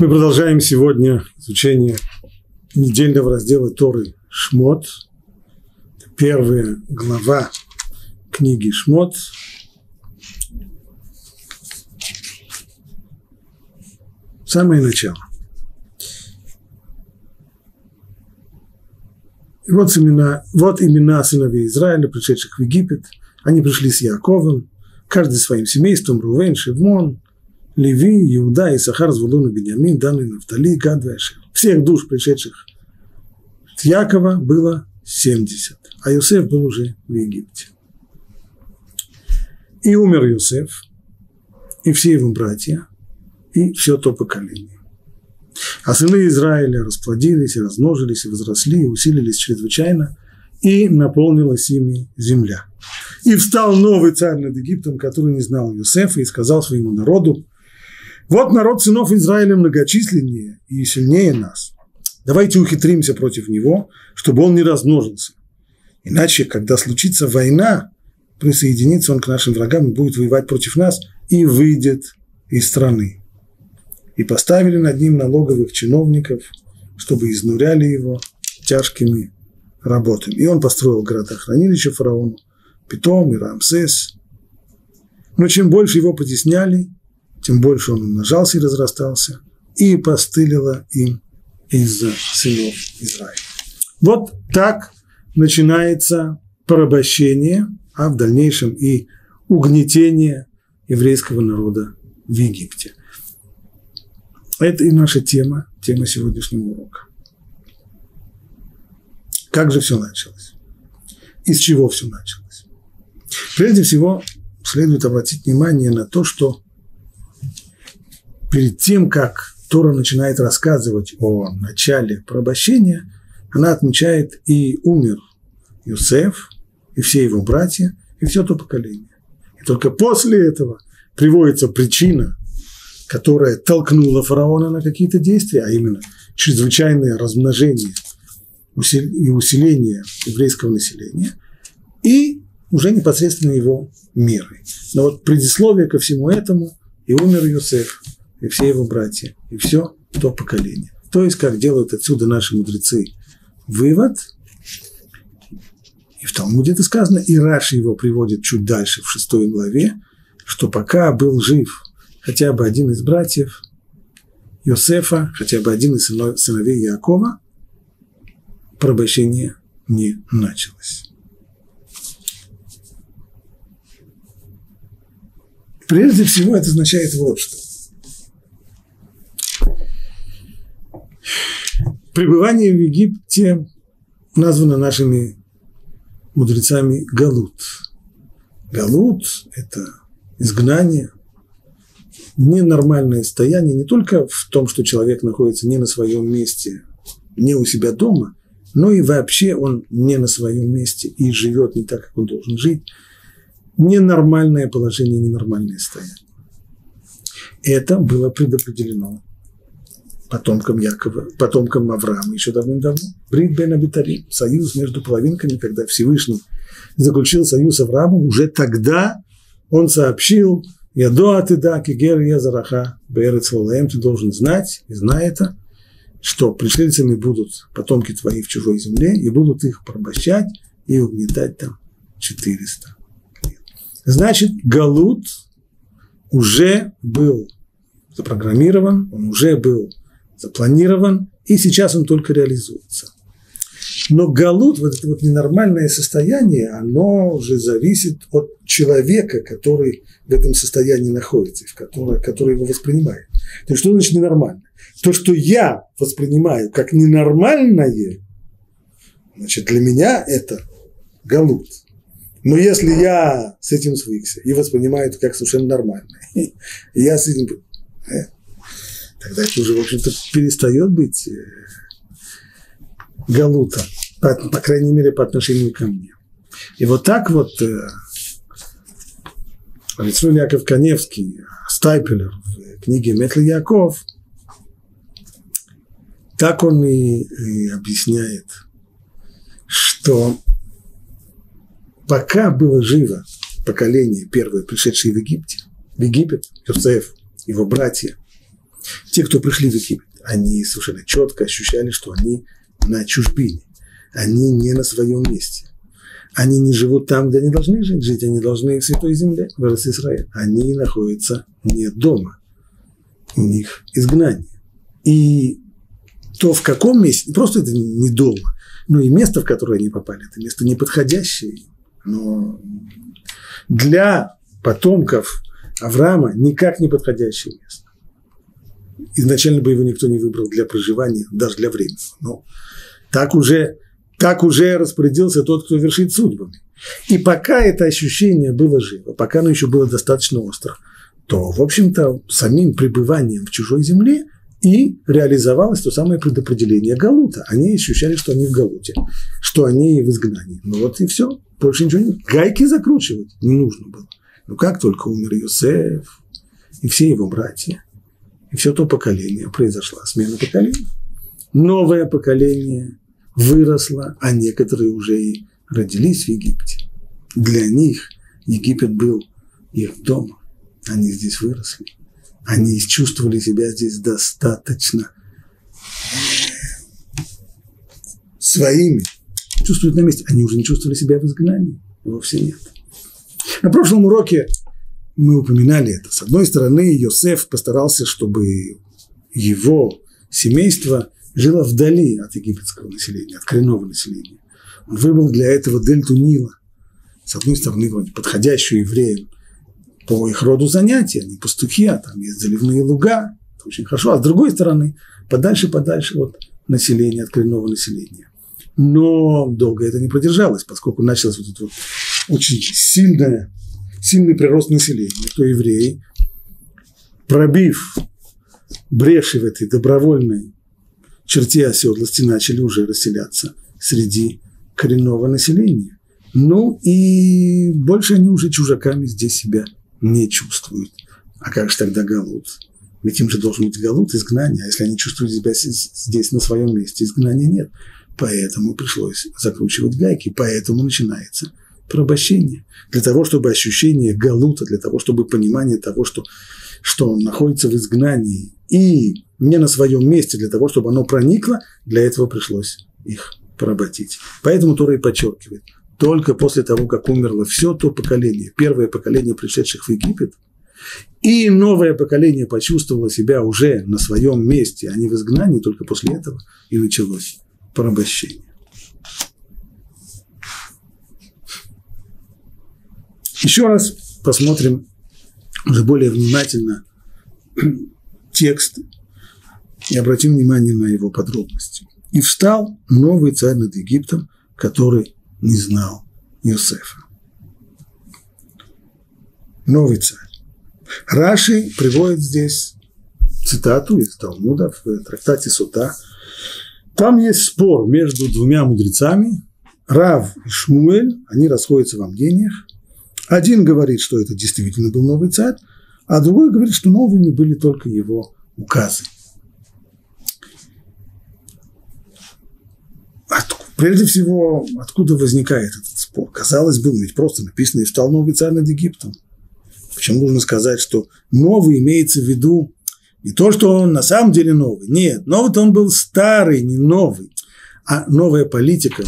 Мы продолжаем сегодня изучение недельного раздела Торы Шмот. Первая глава книги Шмот. Самое начало. И вот имена, вот имена сыновей Израиля, пришедших в Египет. Они пришли с Яковом, каждый своим семейством, Рувен, Шевмон, Леви, Иуда, Исахар, Звулун и Беньямин, Дан и Нафтали, Гад и Ашер. Всех душ, пришедших от Якова, было 70, а Иосиф был уже в Египте. И умер Иосиф, и все его братья, и все то поколение. А сыны Израиля расплодились, и размножились, и возросли, и усилились чрезвычайно, и наполнилась ими земля. И встал новый царь над Египтом, который не знал Иосифа, и сказал своему народу, вот народ сынов Израиля многочисленнее и сильнее нас. Давайте ухитримся против него, чтобы он не размножился. Иначе, когда случится война, присоединится он к нашим врагам и будет воевать против нас и выйдет из страны. И поставили над ним налоговых чиновников, чтобы изнуряли его тяжкими работами. И он построил города-хранилища фараону, Питом и Рамсес. Но чем больше его потесняли, тем больше он умножался и разрастался, и постылило им из-за сынов Израиля. Вот так начинается порабощение, а в дальнейшем и угнетение еврейского народа в Египте. Это и наша тема, тема сегодняшнего урока. Как же все началось? Из чего все началось? Прежде всего, следует обратить внимание на то, что перед тем, как Тора начинает рассказывать о начале порабощения, она отмечает и умер Юсеф, и все его братья, и все то поколение. И только после этого приводится причина, которая толкнула фараона на какие-то действия, а именно чрезвычайное размножение и усиление еврейского населения, и уже непосредственно его меры. Но вот предисловие ко всему этому и умер Юсеф, и все его братья, и все то поколение. То есть, как делают отсюда наши мудрецы вывод, и в Талмуде это сказано, и Раши его приводит чуть дальше, в шестой главе, что пока был жив хотя бы один из братьев Йосефа, хотя бы один из сыновей Якова, порабощение не началось. Прежде всего это означает вот что. Пребывание в Египте названо нашими мудрецами Галут. Галут – это изгнание, ненормальное состояние не только в том, что человек находится не на своем месте, не у себя дома, но и вообще он не на своем месте и живет не так, как он должен жить. Ненормальное положение, ненормальное состояние. Это было предопределено потомкам Якова, потомкам Авраама еще давным-давно. Брит бен Абитарим, союз между половинками, когда Всевышний заключил союз с Авраамом, уже тогда он сообщил, Ядоа ты да, кигер езараха, берец ты должен знать, и знай это, что пришельцами будут потомки твои в чужой земле, и будут их порабощать и угнетать там 400 лет. Значит, Галут уже был запрограммирован, он уже был запланирован, и сейчас он только реализуется. Но галут, вот это вот ненормальное состояние, оно уже зависит от человека, который в этом состоянии находится, в которое, который его воспринимает. То есть, что значит ненормально? То, что я воспринимаю как ненормальное, значит, для меня это галут. Но если я с этим свыкся и воспринимаю это как совершенно нормальное, я с этим... Тогда это уже, в общем-то, перестает быть э, галута, по, по крайней мере, по отношению ко мне. И вот так вот э, Рицрун Яков Каневский, Стайпелер в книге Метли Яков, так он и, и объясняет, что пока было живо поколение первое, пришедшее в Египте, в Египет, Йосеф, его братья, Те, кто пришли в Египет, они совершенно четко ощущали, что они на чужбине, они не на своем месте. Они не живут там, где они должны жить, жить они должны в Святой Земле, в Израиле. Они находятся не дома, у них изгнание. И то, в каком месте, просто это не дома, но и место, в которое они попали, это место неподходящее. Но для потомков Авраама никак не подходящее место. Изначально бы его никто не выбрал для проживания, даже для времени. Но так уже, так уже распорядился тот, кто вершит судьбами. И пока это ощущение было живо, пока оно еще было достаточно остро, то, в общем-то, самим пребыванием в чужой земле и реализовалось то самое предопределение Галута. Они ощущали, что они в Галуте, что они в изгнании. Ну вот и все. Больше ничего не Гайки закручивать не нужно было. Ну как только умер Йосеф и все его братья, и все то поколение, произошла смена поколений. Новое поколение выросло, а некоторые уже и родились в Египте. Для них Египет был их домом. Они здесь выросли. Они чувствовали себя здесь достаточно своими. Чувствуют на месте. Они уже не чувствовали себя в изгнании. Вовсе нет. На прошлом уроке мы упоминали это. С одной стороны, Йосеф постарался, чтобы его семейство жило вдали от египетского населения, от коренного населения. Он выбрал для этого дельту Нила. С одной стороны, вроде подходящую евреям по их роду занятия, они пастухи, а там есть заливные луга, это очень хорошо. А с другой стороны, подальше-подальше от населения, от коренного населения. Но долго это не продержалось, поскольку началось вот это вот очень сильное, сильный прирост населения, то евреи, пробив бреши в этой добровольной черте оседлости, начали уже расселяться среди коренного населения. Ну и больше они уже чужаками здесь себя не чувствуют. А как же тогда Галут? Ведь им же должен быть Галут, изгнание. А если они чувствуют себя здесь на своем месте, изгнания нет. Поэтому пришлось закручивать гайки, поэтому начинается порабощение. Для того, чтобы ощущение галута, для того, чтобы понимание того, что, что он находится в изгнании и не на своем месте, для того, чтобы оно проникло, для этого пришлось их поработить. Поэтому Тора и подчеркивает, только после того, как умерло все то поколение, первое поколение пришедших в Египет, и новое поколение почувствовало себя уже на своем месте, а не в изгнании, только после этого и началось порабощение. Еще раз посмотрим уже более внимательно текст и обратим внимание на его подробности. «И встал новый царь над Египтом, который не знал Иосифа». Новый царь. Раши приводит здесь цитату из Талмуда в трактате Сута. Там есть спор между двумя мудрецами, Рав и Шмуэль, они расходятся во мнениях. Один говорит, что это действительно был новый царь, а другой говорит, что новыми были только его указы. Прежде всего, откуда возникает этот спор? Казалось бы, ведь просто написано «И встал новый царь над Египтом». Почему нужно сказать, что новый имеется в виду не то, что он на самом деле новый. Нет, новый-то он был старый, не новый. А новая политика,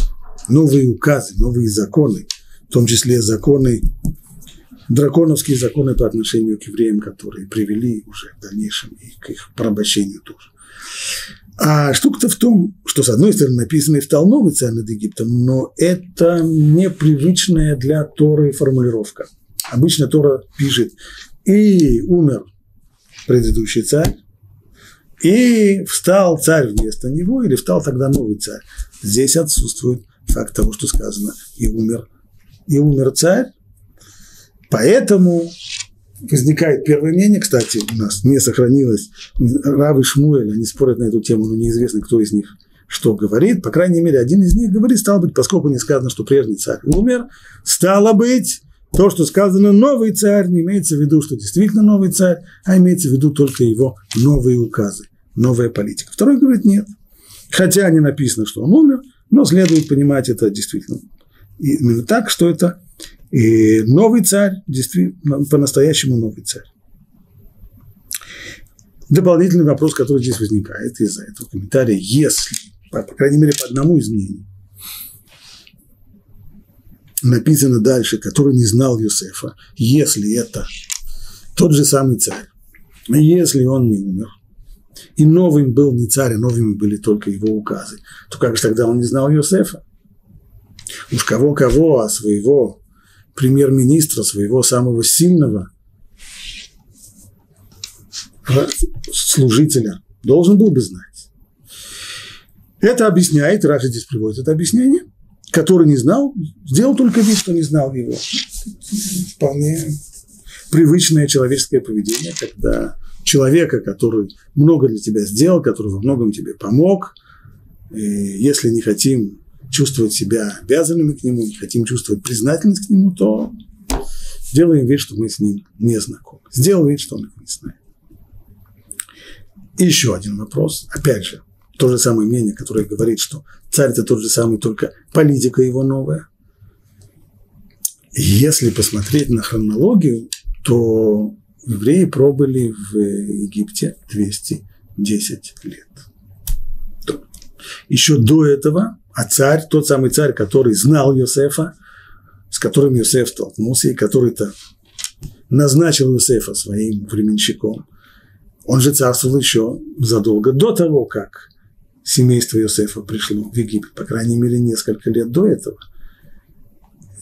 новые указы, новые законы, в том числе законы, драконовские законы по отношению к евреям, которые привели уже в дальнейшем и к их порабощению тоже. А штука-то в том, что, с одной стороны, написано «Ифтал новый царь над Египтом», но это непривычная для Торы формулировка. Обычно Тора пишет «И умер предыдущий царь, и встал царь вместо него, или встал тогда новый царь». Здесь отсутствует факт того, что сказано «И умер, и умер царь». Поэтому возникает первое мнение, кстати, у нас не сохранилось, Рав и Шмуэль, они спорят на эту тему, но неизвестно, кто из них что говорит. По крайней мере, один из них говорит, стало быть, поскольку не сказано, что прежний царь умер, стало быть, то, что сказано «новый царь», не имеется в виду, что действительно новый царь, а имеется в виду только его новые указы, новая политика. Второй говорит «нет». Хотя не написано, что он умер, но следует понимать это действительно именно так, что это и новый царь, действительно, по-настоящему новый царь. дополнительный вопрос, который здесь возникает из-за этого комментария, если, по, по крайней мере, по одному из мнений, написано дальше, который не знал Юсефа, если это тот же самый царь, если он не умер, и новым был не царь, а новыми были только его указы, то как же тогда он не знал Юсефа? Уж кого-кого, а своего премьер-министра, своего самого сильного служителя должен был бы знать. Это объясняет, Раши здесь приводит это объяснение, который не знал, сделал только вид, что не знал его. Вполне привычное человеческое поведение, когда человека, который много для тебя сделал, который во многом тебе помог, если не хотим чувствовать себя обязанными к нему, не хотим чувствовать признательность к нему, то делаем вид, что мы с ним не знакомы. Сделал вид, что он их не знает. И еще один вопрос. Опять же, то же самое мнение, которое говорит, что царь это тот же самый, только политика его новая. Если посмотреть на хронологию, то евреи пробыли в Египте 210 лет. Еще до этого, а царь, тот самый царь, который знал Йосефа, с которым Йосеф столкнулся, и который-то назначил Йосефа своим временщиком, он же царствовал еще задолго до того, как семейство Йосефа пришло в Египет, по крайней мере, несколько лет до этого.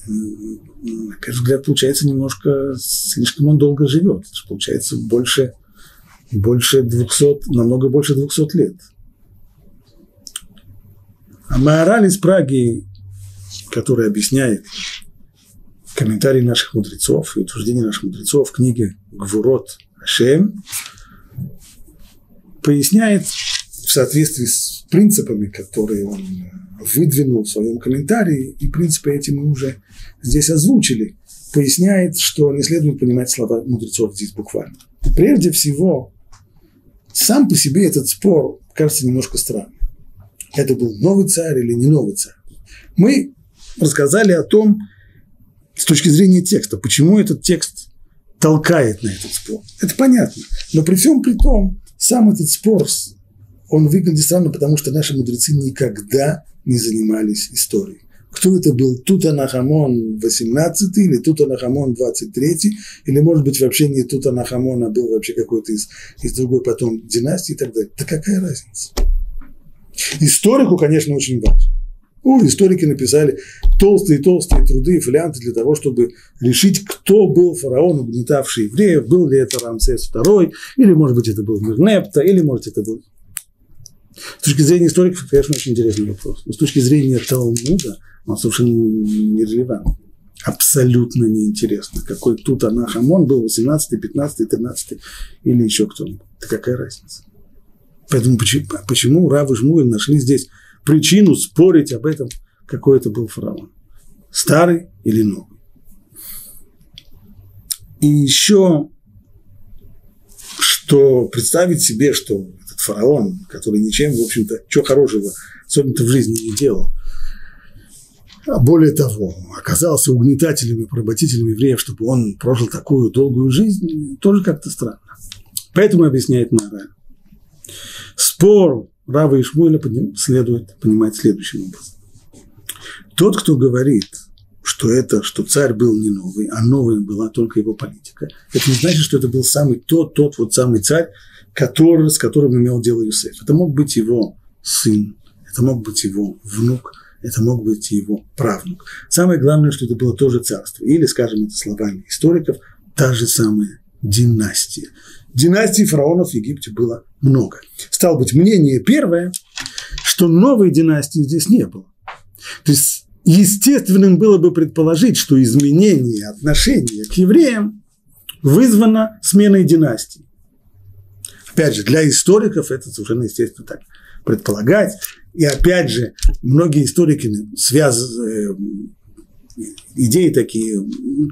На первый взгляд, получается, немножко слишком он долго живет. Получается, больше, больше 200, намного больше 200 лет. А Маораль из Праги, который объясняет комментарии наших мудрецов и утверждения наших мудрецов в книге «Гвурот Ашем», поясняет в соответствии с принципами, которые он выдвинул в своем комментарии, и принципы эти мы уже здесь озвучили, поясняет, что не следует понимать слова мудрецов здесь буквально. Прежде всего, сам по себе этот спор кажется немножко странным. Это был новый царь или не новый царь. Мы рассказали о том, с точки зрения текста, почему этот текст толкает на этот спор. Это понятно. Но при всем при том, сам этот спор, он выглядит странно, потому что наши мудрецы никогда не занимались историей. Кто это был? Тутанахамон 18 или Тутанахамон 23, или, может быть, вообще не Тутанахамон, а был вообще какой-то из, из другой потом династии и так далее. Да какая разница? Историку, конечно, очень важно. О, историки написали толстые-толстые труды и фолианты для того, чтобы решить, кто был фараон, угнетавший евреев, был ли это Рамсес II, или, может быть, это был Мирнепта, или, может, это был... С точки зрения историков, конечно, очень интересный вопрос. Но с точки зрения Талмуда он совершенно нерелевантный. Абсолютно неинтересно, какой тут Анахамон был 18, 15, 13 или еще кто-нибудь. Да какая разница? Поэтому почему, почему Рав и Жмуэль нашли здесь причину спорить об этом, какой это был фараон. Старый или новый. И еще, что представить себе, что этот фараон, который ничем, в общем-то, чего хорошего, особенно-то в жизни не делал, а более того, оказался угнетателем и поработителем евреев, чтобы он прожил такую долгую жизнь, тоже как-то странно. Поэтому объясняет Мара. Спор Рава и Шмуэля следует понимать следующим образом. Тот, кто говорит, что это, что царь был не новый, а новой была только его политика, это не значит, что это был самый тот, тот вот самый царь, который, с которым имел дело Юсеф. Это мог быть его сын, это мог быть его внук, это мог быть его правнук. Самое главное, что это было тоже царство. Или, скажем это словами историков, та же самая династия. Династий фараонов в Египте было много. Стало быть, мнение первое, что новой династии здесь не было. То есть естественным было бы предположить, что изменение отношения к евреям вызвано сменой династии. Опять же, для историков это совершенно естественно так предполагать. И опять же, многие историки связывают идеи такие,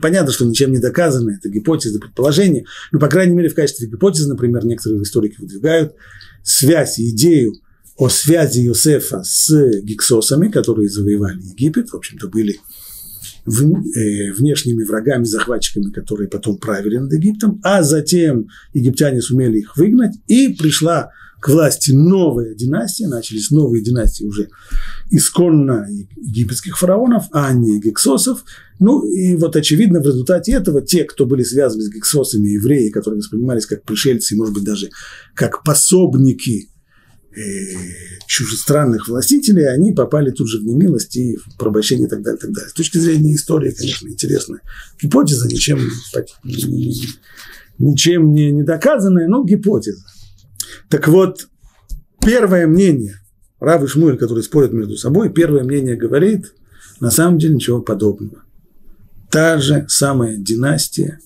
понятно, что ничем не доказаны, это гипотезы, предположения, но, по крайней мере, в качестве гипотезы, например, некоторые историки выдвигают связь, идею о связи Иосифа с гиксосами, которые завоевали Египет, в общем-то, были внешними врагами, захватчиками, которые потом правили над Египтом, а затем египтяне сумели их выгнать, и пришла к власти новая династия, начались новые династии уже исконно египетских фараонов, а не гексосов. Ну и вот очевидно в результате этого те, кто были связаны с гексосами, евреи, которые воспринимались как пришельцы, может быть даже как пособники э, чужестранных властителей, они попали тут же в немилость и в порабощение и так далее, и так далее. С точки зрения истории, конечно, интересная гипотеза, ничем, ничем не, не доказанная, но гипотеза. Так вот, первое мнение, Рав и Шмуэль, которые спорят между собой, первое мнение говорит, на самом деле ничего подобного. Та же самая династия,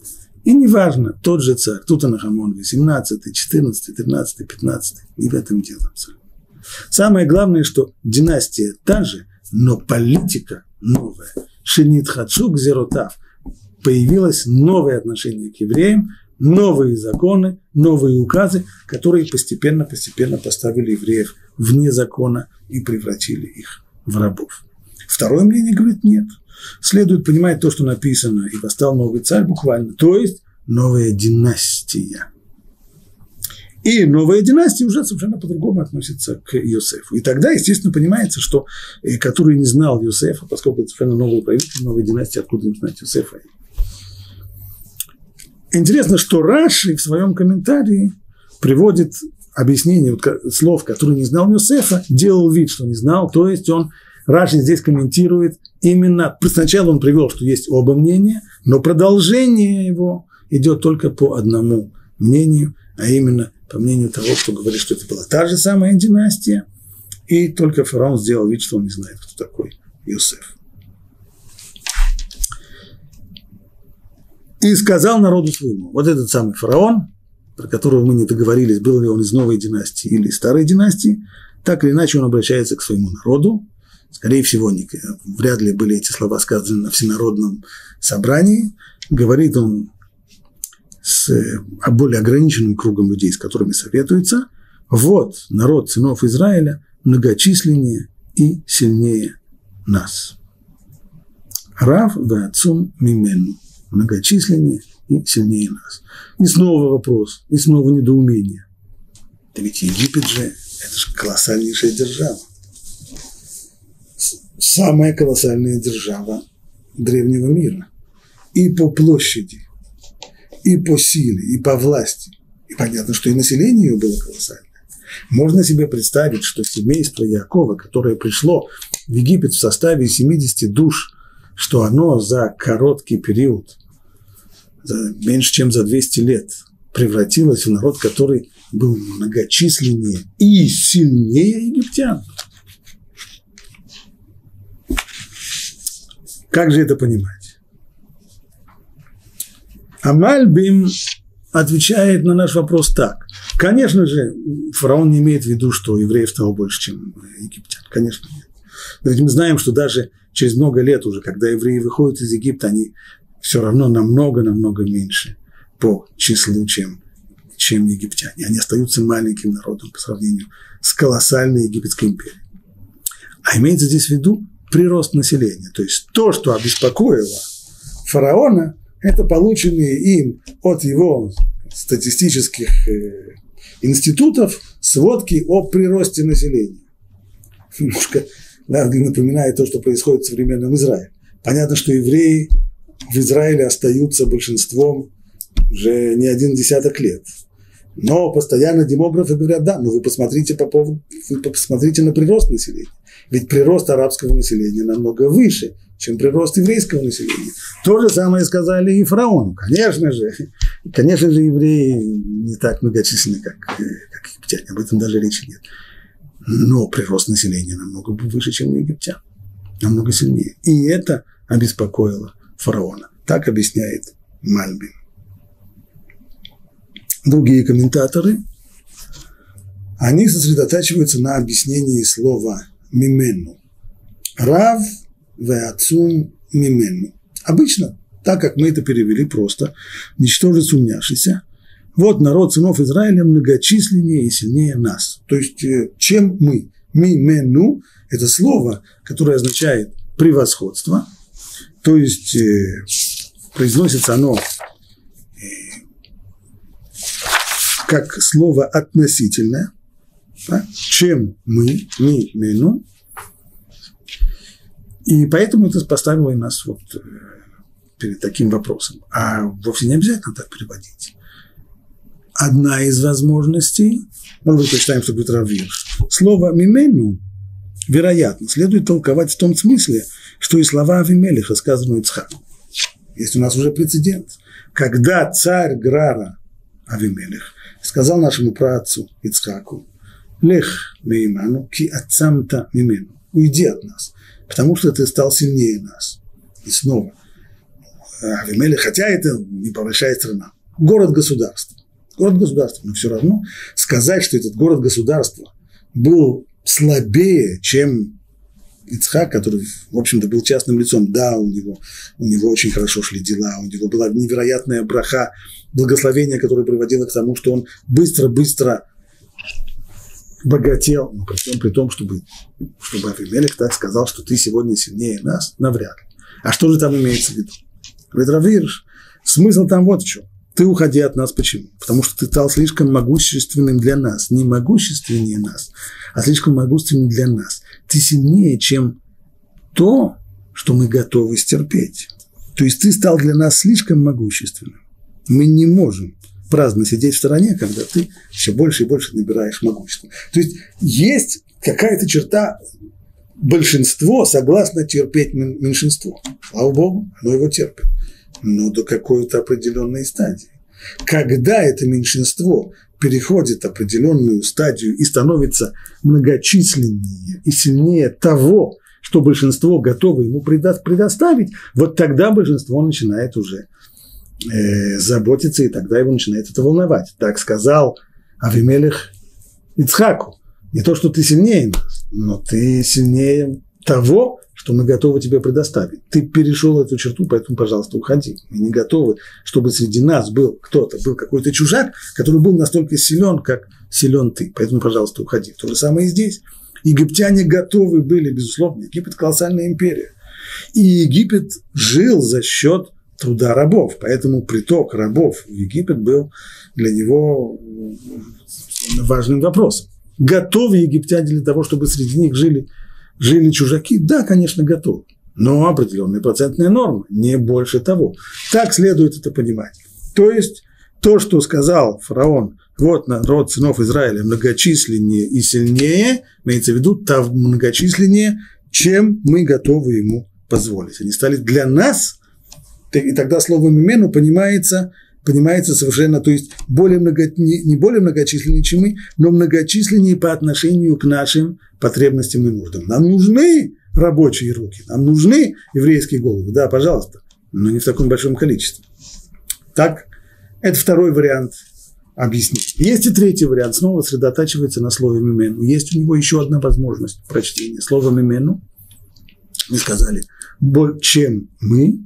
и неважно, тот же царь, Тутанахамон, 18, 14, 13, 15, не в этом дело абсолютно. Самое главное, что династия та же, но политика новая. Шинит Хадшук Зеротав. Появилось новое отношение к евреям, новые законы, новые указы, которые постепенно-постепенно поставили евреев вне закона и превратили их в рабов. Второе мнение говорит нет. Следует понимать то, что написано, и восстал новый царь буквально, то есть новая династия. И новая династия уже совершенно по-другому относится к Иосифу. И тогда, естественно, понимается, что э, который не знал Иосифа, поскольку это совершенно новый правитель, новая династия, откуда им знать Иосифа, Интересно, что Раши в своем комментарии приводит объяснение вот, слов, которые не знал Юсефа, делал вид, что не знал, то есть он, Раши здесь комментирует именно, сначала он привел, что есть оба мнения, но продолжение его идет только по одному мнению, а именно по мнению того, кто говорит, что это была та же самая династия, и только фараон сделал вид, что он не знает, кто такой Иосиф. И сказал народу своему, вот этот самый фараон, про которого мы не договорились, был ли он из новой династии или из старой династии, так или иначе он обращается к своему народу, скорее всего, не, вряд ли были эти слова сказаны на всенародном собрании, говорит он с а более ограниченным кругом людей, с которыми советуется, вот народ сынов Израиля многочисленнее и сильнее нас. Рав вацум мимену многочисленнее и сильнее нас. И снова вопрос, и снова недоумение. Да ведь Египет же, это же колоссальнейшая держава. Самая колоссальная держава древнего мира. И по площади, и по силе, и по власти. И понятно, что и население ее было колоссальное. Можно себе представить, что семейство Якова, которое пришло в Египет в составе 70 душ, что оно за короткий период за, меньше чем за 200 лет превратилась в народ, который был многочисленнее и сильнее египтян. Как же это понимать? Амальбим отвечает на наш вопрос так. Конечно же, фараон не имеет в виду, что евреев стало больше, чем египтян. Конечно, нет. Но ведь мы знаем, что даже через много лет уже, когда евреи выходят из Египта, они все равно намного-намного меньше по числу, чем, чем египтяне. Они остаются маленьким народом по сравнению с колоссальной египетской империей. А имеется здесь в виду прирост населения. То есть то, что обеспокоило фараона, это полученные им от его статистических э, институтов сводки о приросте населения. Немножко да, напоминает то, что происходит в современном Израиле. Понятно, что евреи в Израиле остаются большинством уже не один десяток лет. Но постоянно демографы говорят, да, но вы посмотрите, по поводу, вы посмотрите на прирост населения. Ведь прирост арабского населения намного выше, чем прирост еврейского населения. То же самое сказали и фараону. Конечно же, конечно же, евреи не так многочисленны, как, как египтяне. Об этом даже речи нет. Но прирост населения намного выше, чем у египтян. Намного сильнее. И это обеспокоило фараона. Так объясняет Мальбин. Другие комментаторы, они сосредотачиваются на объяснении слова «мимену». Рав веацум мимену. Обычно, так как мы это перевели просто, ничтоже сумняшися, вот народ сынов Израиля многочисленнее и сильнее нас. То есть, э, чем мы? Мимену – это слово, которое означает превосходство – То есть э, произносится оно э, как слово относительное, да? чем мы, ми, мену, и поэтому это поставило и нас вот э, перед таким вопросом. А вовсе не обязательно так переводить. Одна из возможностей, мы предпочитаем, чтобы это раввирш, слово «мимену» вероятно, следует толковать в том смысле, что и слова Авимелиха сказаны Ицхаку. Есть у нас уже прецедент. Когда царь Грара Авимелих сказал нашему праотцу Ицхаку, «Лех мейману ки отцамта мимену» – «Уйди от нас, потому что ты стал сильнее нас». И снова, Авимелих, хотя это небольшая страна, город-государство, город-государство, но все равно сказать, что этот город-государство был слабее, чем Ицхак, который, в общем-то, был частным лицом. Да, у него, у него очень хорошо шли дела, у него была невероятная браха, благословение, которое приводило к тому, что он быстро-быстро богател, но при том, при том чтобы, чтобы Авимелик так сказал, что ты сегодня сильнее нас, навряд ли. А что же там имеется в виду? Говорит, смысл там вот в чем. Ты уходи от нас. Почему? Потому что ты стал слишком могущественным для нас. Не могущественнее нас, а слишком могущественным для нас. Ты сильнее, чем то, что мы готовы стерпеть. То есть ты стал для нас слишком могущественным. Мы не можем праздно сидеть в стороне, когда ты все больше и больше набираешь могущество. То есть есть какая-то черта большинство согласно терпеть меньшинство. Слава Богу, оно его терпит но до какой-то определенной стадии. Когда это меньшинство переходит определенную стадию и становится многочисленнее и сильнее того, что большинство готово ему предоставить, вот тогда большинство начинает уже э, заботиться, и тогда его начинает это волновать. Так сказал Авимелех Ицхаку. Не то, что ты сильнее нас, но ты сильнее того, что мы готовы тебе предоставить. Ты перешел эту черту, поэтому, пожалуйста, уходи. Мы не готовы, чтобы среди нас был кто-то, был какой-то чужак, который был настолько силен, как силен ты. Поэтому, пожалуйста, уходи. То же самое и здесь. Египтяне готовы были, безусловно. Египет – колоссальная империя. И Египет жил за счет труда рабов. Поэтому приток рабов в Египет был для него важным вопросом. Готовы египтяне для того, чтобы среди них жили Жили чужаки? Да, конечно, готовы. Но определенная процентная норма, не больше того. Так следует это понимать. То есть то, что сказал фараон, вот народ сынов Израиля многочисленнее и сильнее, имеется в виду там многочисленнее, чем мы готовы ему позволить. Они стали для нас, и тогда слово «мимену» понимается понимается совершенно, то есть более много, не, более многочисленнее, чем мы, но многочисленнее по отношению к нашим потребностям и нуждам. Нам нужны рабочие руки, нам нужны еврейские головы, да, пожалуйста, но не в таком большом количестве. Так, это второй вариант объяснить. Есть и третий вариант, снова сосредотачивается на слове «мимену». Есть у него еще одна возможность прочтения. Слово «мимену» мы сказали, чем мы,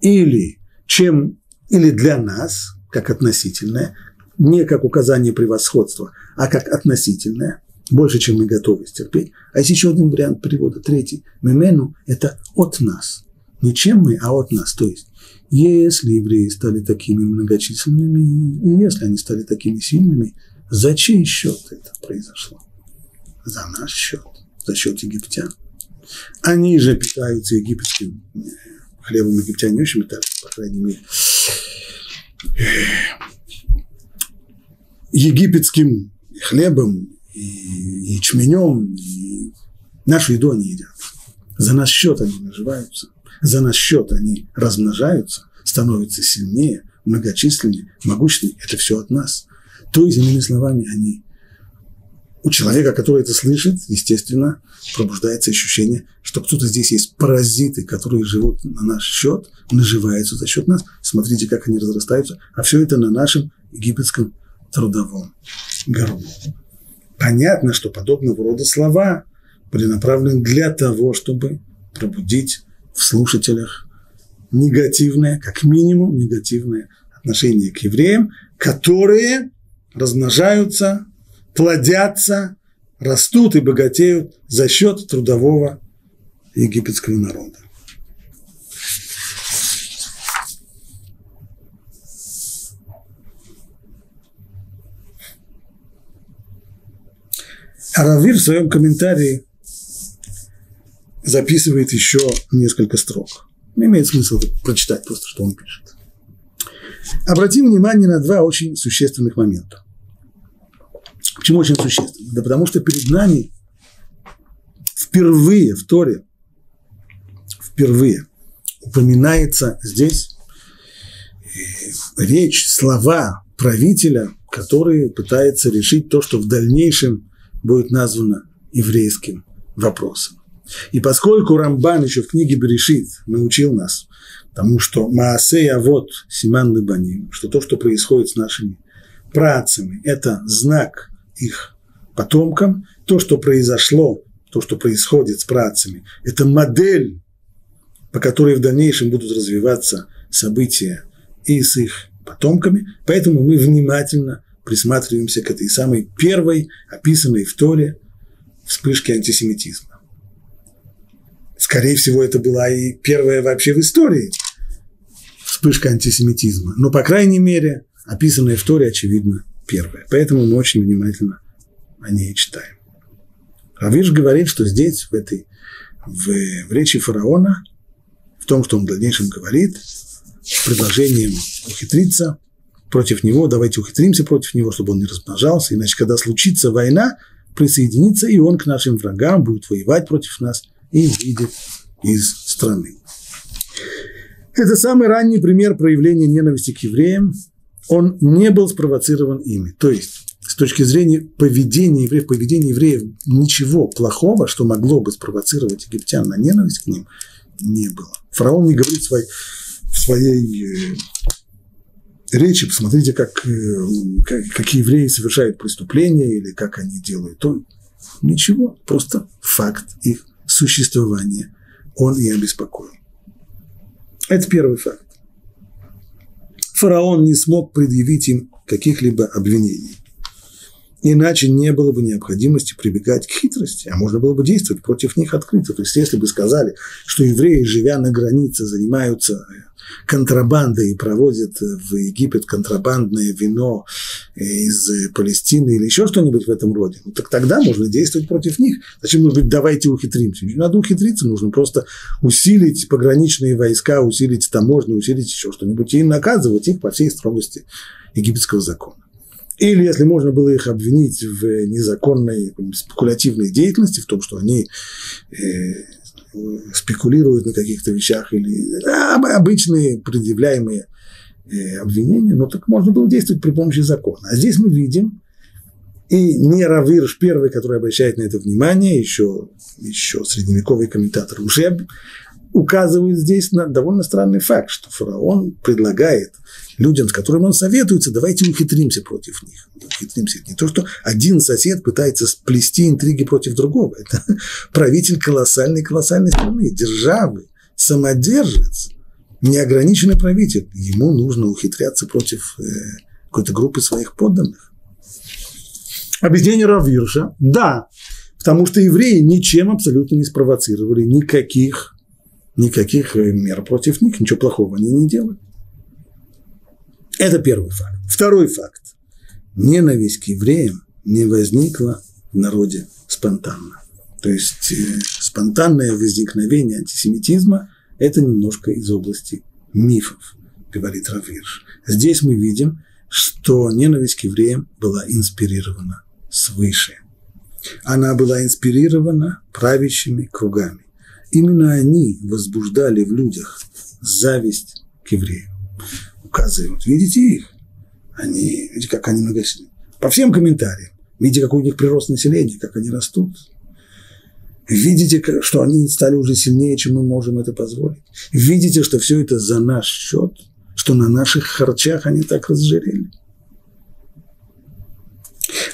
или чем или для нас, как относительное, не как указание превосходства, а как относительное, больше, чем мы готовы стерпеть. А есть еще один вариант перевода, третий. Мемену – это от нас. Не чем мы, а от нас. То есть, если евреи стали такими многочисленными, и если они стали такими сильными, за чей счет это произошло? За наш счет, за счет египтян. Они же питаются египетским хлебом египтяне очень питаются, по крайней мере египетским хлебом и ячменем, и нашу еду они едят. За наш счет они наживаются, за наш счет они размножаются, становятся сильнее, многочисленнее, могущественнее. Это все от нас. То есть, иными словами, они у человека, который это слышит, естественно, пробуждается ощущение, что кто-то здесь есть паразиты, которые живут на наш счет, наживаются за счет нас. Смотрите, как они разрастаются. А все это на нашем египетском трудовом горбу. Понятно, что подобного рода слова были направлены для того, чтобы пробудить в слушателях негативное, как минимум негативное отношение к евреям, которые размножаются плодятся, растут и богатеют за счет трудового египетского народа. Арави в своем комментарии записывает еще несколько строк. Не Имеет смысл прочитать просто, что он пишет. Обратим внимание на два очень существенных момента. Почему очень существенно? Да потому что перед нами впервые в Торе, впервые упоминается здесь э, речь, слова правителя, который пытается решить то, что в дальнейшем будет названо еврейским вопросом. И поскольку Рамбан еще в книге Берешит научил нас тому, что Маасей Авод Симан Лыбаним, что то, что происходит с нашими працами, это знак их потомкам, то, что произошло, то, что происходит с працами, это модель, по которой в дальнейшем будут развиваться события и с их потомками, поэтому мы внимательно присматриваемся к этой самой первой, описанной в Торе, вспышке антисемитизма. Скорее всего, это была и первая вообще в истории вспышка антисемитизма. Но, по крайней мере, описанная в Торе, очевидно, первая. Поэтому мы очень внимательно о ней читаем. Равиш говорит, что здесь, в этой, в, в речи фараона, в том, что он в дальнейшем говорит, предложением ухитриться против него, давайте ухитримся против него, чтобы он не размножался, иначе, когда случится война, присоединится и он к нашим врагам, будет воевать против нас и выйдет из страны. Это самый ранний пример проявления ненависти к евреям. Он не был спровоцирован ими. То есть с точки зрения поведения евреев, поведения евреев ничего плохого, что могло бы спровоцировать египтян на ненависть к ним, не было. Фараон не говорит в своей, в своей э, речи, посмотрите, как, э, как, как евреи совершают преступления или как они делают то. Ничего, просто факт их существования. Он и обеспокоил. Это первый факт. Фараон не смог предъявить им каких-либо обвинений. Иначе не было бы необходимости прибегать к хитрости, а можно было бы действовать против них открыто. То есть, если бы сказали, что евреи, живя на границе, занимаются контрабандой и проводят в Египет контрабандное вино из Палестины или еще что-нибудь в этом роде, ну, так тогда можно действовать против них. Зачем нужно говорить, давайте ухитримся? Не надо ухитриться, нужно просто усилить пограничные войска, усилить таможню, усилить еще что-нибудь и наказывать их по всей строгости египетского закона. Или, если можно было их обвинить в незаконной спекулятивной деятельности, в том, что они э, спекулируют на каких-то вещах, или обычные предъявляемые э, обвинения, но так можно было действовать при помощи закона. А здесь мы видим, и не Равирш первый, который обращает на это внимание, еще, еще средневековый комментатор уже указывает здесь на довольно странный факт, что фараон предлагает людям, с которыми он советуется, давайте ухитримся против них. Ухитримся. Это не то, что один сосед пытается сплести интриги против другого. Это правитель колоссальной-колоссальной страны, державы, самодержец, неограниченный правитель. Ему нужно ухитряться против э, какой-то группы своих подданных. Объяснение Равирша – да, потому что евреи ничем абсолютно не спровоцировали никаких, никаких э, мер против них, ничего плохого они не делали. Это первый факт. Второй факт. Ненависть к евреям не возникла в народе спонтанно. То есть э, спонтанное возникновение антисемитизма – это немножко из области мифов, говорит Равирш. Здесь мы видим, что ненависть к евреям была инспирирована свыше. Она была инспирирована правящими кругами. Именно они возбуждали в людях зависть к евреям указывают. Видите их? Они, видите, как они многочисленны. По всем комментариям. Видите, какое у них прирост населения, как они растут. Видите, что они стали уже сильнее, чем мы можем это позволить. Видите, что все это за наш счет, что на наших харчах они так разжирели.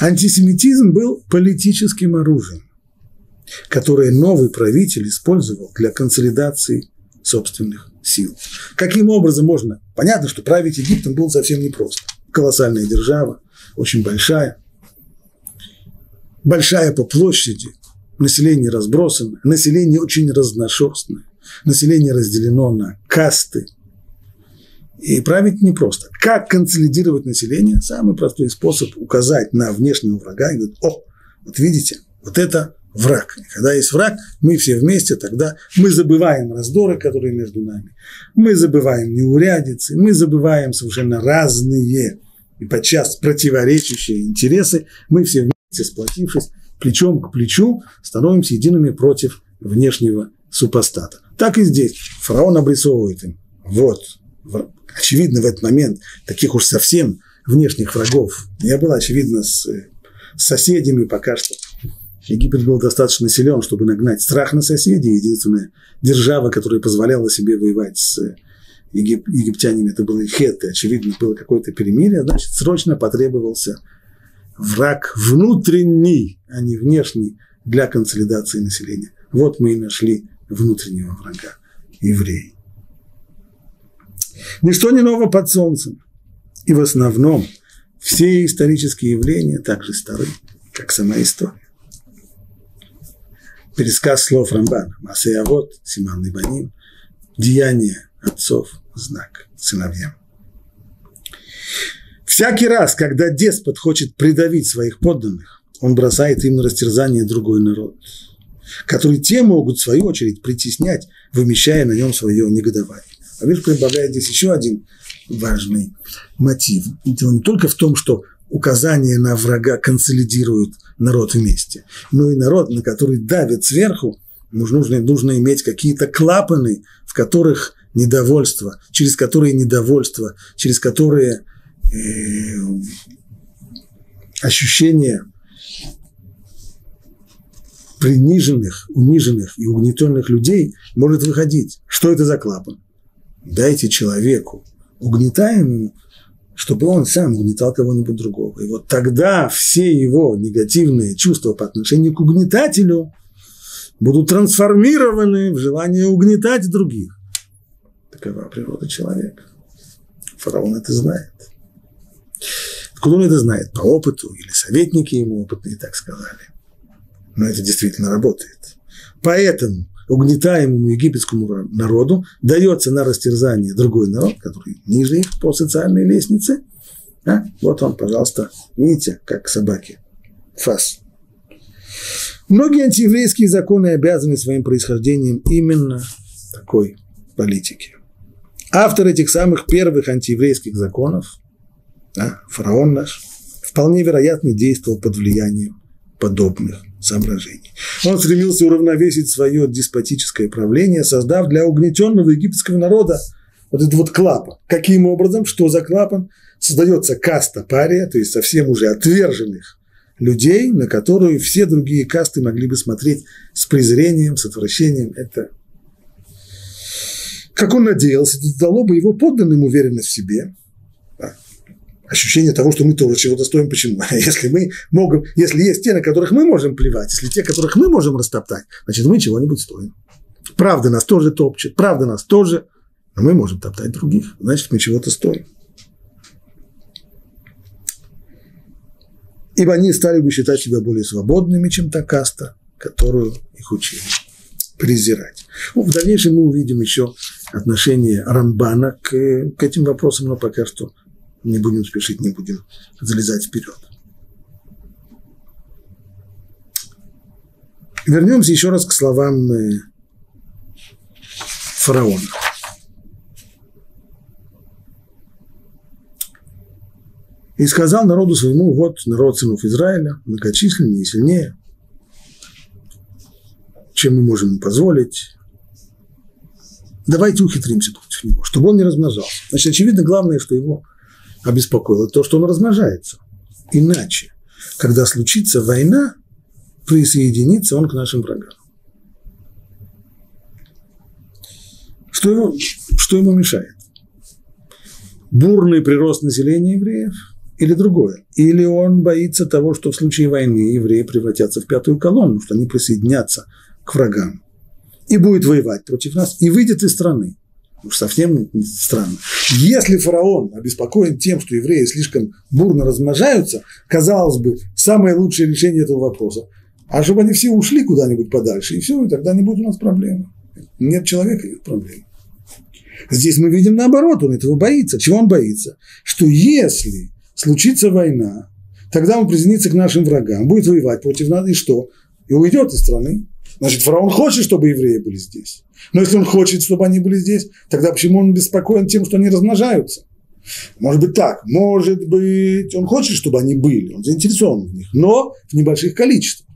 Антисемитизм был политическим оружием, которое новый правитель использовал для консолидации собственных сил. Каким образом можно? Понятно, что править Египтом было совсем непросто. Колоссальная держава, очень большая, большая по площади, население разбросано, население очень разношерстное, население разделено на касты. И править непросто. Как консолидировать население? Самый простой способ указать на внешнего врага и говорить, о, вот видите, Вот это враг. И когда есть враг, мы все вместе, тогда мы забываем раздоры, которые между нами. Мы забываем неурядицы, мы забываем совершенно разные и подчас противоречащие интересы. Мы все вместе, сплотившись, плечом к плечу, становимся едиными против внешнего супостата. Так и здесь. Фараон обрисовывает им. Вот, очевидно, в этот момент таких уж совсем внешних врагов не было, очевидно, с, с соседями пока что. Египет был достаточно силен, чтобы нагнать страх на соседей. Единственная держава, которая позволяла себе воевать с егип, египтянами, это было Хет, и, очевидно, было какое-то перемирие, значит, срочно потребовался враг внутренний, а не внешний, для консолидации населения. Вот мы и нашли внутреннего врага – евреи. Ничто не ново под солнцем. И в основном все исторические явления также стары, как сама история. Пересказ слов Рамбана. Масеявод, Симан Либаним, деяние отцов, знак сыновьям. Всякий раз, когда деспот хочет придавить своих подданных, он бросает им на растерзание другой народ, который те могут, в свою очередь, притеснять, вымещая на нем свое негодование. А видишь, прибавляет здесь еще один важный мотив. Дело не только в том, что указание на врага консолидирует народ вместе, но и народ, на который давит сверху, нужно, нужно иметь какие-то клапаны, в которых недовольство, через которые недовольство, через которые э, ощущение приниженных, униженных и угнетенных людей может выходить. Что это за клапан? Дайте человеку угнетаемому, чтобы он сам угнетал кого-нибудь другого. И вот тогда все его негативные чувства по отношению к угнетателю будут трансформированы в желание угнетать других. Такова природа человека. Фараон это знает. Откуда он это знает? По опыту или советники ему опытные так сказали. Но это действительно работает. Поэтому угнетаемому египетскому народу дается на растерзание другой народ, который ниже их по социальной лестнице. А? Вот он, пожалуйста, видите, как собаки. Фас. Многие антиеврейские законы обязаны своим происхождением именно такой политике. Автор этих самых первых антиеврейских законов, да, фараон наш, вполне вероятно действовал под влиянием подобных соображений. Он стремился уравновесить свое деспотическое правление, создав для угнетенного египетского народа вот этот вот клапан. Каким образом? Что за клапан? Создается каста пария, то есть совсем уже отверженных людей, на которую все другие касты могли бы смотреть с презрением, с отвращением. Это как он надеялся, это дало бы его подданным уверенность в себе, ощущение того, что мы тоже чего-то стоим. Почему? Если мы можем, если есть те, на которых мы можем плевать, если те, которых мы можем растоптать, значит, мы чего-нибудь стоим. Правда нас тоже топчет, правда нас тоже, но мы можем топтать других, значит, мы чего-то стоим. Ибо они стали бы считать себя более свободными, чем та каста, которую их учили презирать. Ну, в дальнейшем мы увидим еще отношение Рамбана к, к этим вопросам, но пока что не будем спешить, не будем залезать вперед. Вернемся еще раз к словам э, фараона. И сказал народу своему, вот народ сынов Израиля, многочисленнее и сильнее, чем мы можем ему позволить. Давайте ухитримся против него, чтобы он не размножался. Значит, очевидно, главное, что его обеспокоило то, что он размножается. Иначе, когда случится война, присоединится он к нашим врагам. Что ему, что ему мешает? Бурный прирост населения евреев или другое? Или он боится того, что в случае войны евреи превратятся в пятую колонну, что они присоединятся к врагам и будет воевать против нас, и выйдет из страны. Уж совсем странно. Если фараон обеспокоен тем, что евреи слишком бурно размножаются, казалось бы, самое лучшее решение этого вопроса. А чтобы они все ушли куда-нибудь подальше, и все, и тогда не будет у нас проблемы. Нет человека, нет проблем. Здесь мы видим наоборот, он этого боится. Чего он боится? Что если случится война, тогда он присоединится к нашим врагам, будет воевать против нас, и что? и уйдет из страны. Значит, фараон хочет, чтобы евреи были здесь. Но если он хочет, чтобы они были здесь, тогда почему он беспокоен тем, что они размножаются? Может быть так, может быть, он хочет, чтобы они были, он заинтересован в них, но в небольших количествах.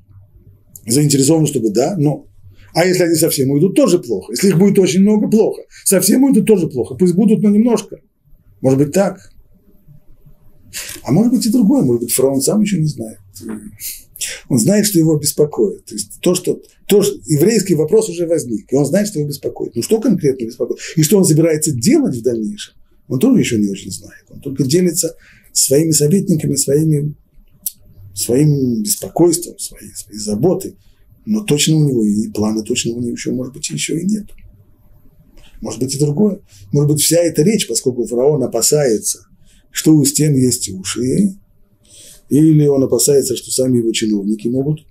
Заинтересован, чтобы да, но. А если они совсем уйдут, тоже плохо. Если их будет очень много, плохо. Совсем уйдут, тоже плохо. Пусть будут, но немножко. Может быть так. А может быть и другое, может быть, фараон сам еще не знает. Он знает, что его беспокоит. То есть то, что, то, еврейский вопрос уже возник, и он знает, что его беспокоит. Ну что конкретно беспокоит? И что он собирается делать в дальнейшем, он тоже еще не очень знает. Он только делится своими советниками, своими, своим беспокойством, своей, своей заботой. Но точно у него и плана точно у него еще, может быть, еще и нет. Может быть, и другое. Может быть, вся эта речь, поскольку фараон опасается, что у стен есть уши, или он опасается, что сами его чиновники могут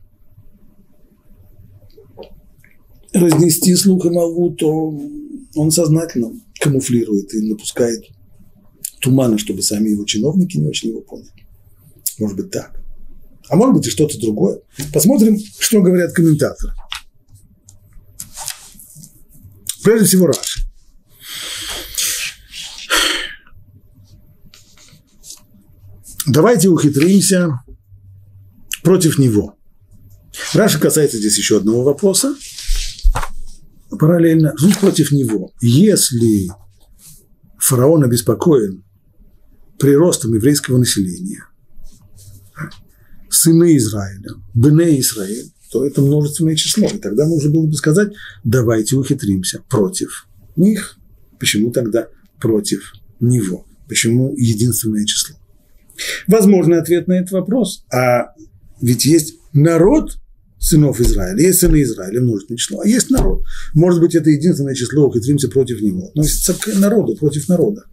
разнести слух и молву, то он сознательно камуфлирует и напускает тумана, чтобы сами его чиновники не очень его поняли. Может быть так. А может быть и что-то другое. Посмотрим, что говорят комментаторы. Прежде всего Раши. Давайте ухитримся против него. Раша касается здесь еще одного вопроса. Параллельно, ну, против него. Если фараон обеспокоен приростом еврейского населения, сыны Израиля, быне Израиль, то это множественное число. И тогда нужно было бы сказать, давайте ухитримся против них. Почему тогда против него? Почему единственное число? Возможный ответ на этот вопрос. А ведь есть народ сынов Израиля, есть сыны Израиля, множественное число, а есть народ. Может быть, это единственное число, ухитримся против него. Относится к народу, против народа.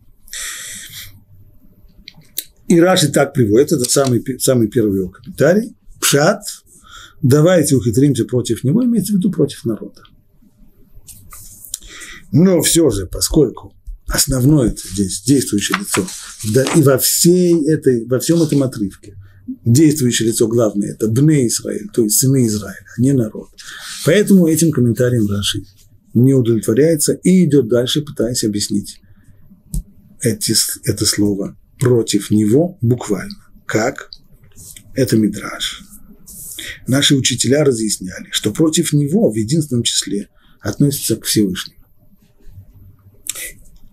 И Раши так приводит, это самый, самый первый его комментарий. Пшат, давайте ухитримся против него, имеется в виду против народа. Но все же, поскольку основное здесь действующее лицо, да, и во всей этой, во всем этом отрывке действующее лицо главное – это Бне Израиль, то есть сыны Израиля, а не народ. Поэтому этим комментарием Раши не удовлетворяется и идет дальше, пытаясь объяснить эти, это слово против него буквально. Как? Это Мидраж. Наши учителя разъясняли, что против него в единственном числе относится к Всевышнему.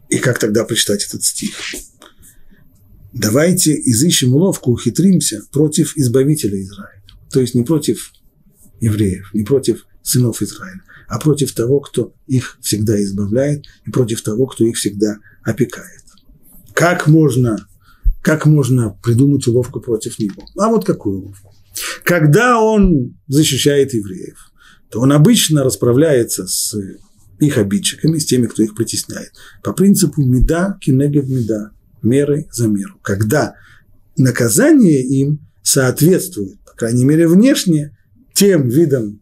И как тогда прочитать этот стих? Давайте изыщем уловку, ухитримся против избавителя Израиля. То есть не против евреев, не против сынов Израиля, а против того, кто их всегда избавляет, и против того, кто их всегда опекает. Как можно, как можно придумать уловку против него? А вот какую уловку? Когда он защищает евреев, то он обычно расправляется с их обидчиками, с теми, кто их притесняет. По принципу меда кинегев меда, меры за меру. Когда наказание им соответствует, по крайней мере, внешне, тем видам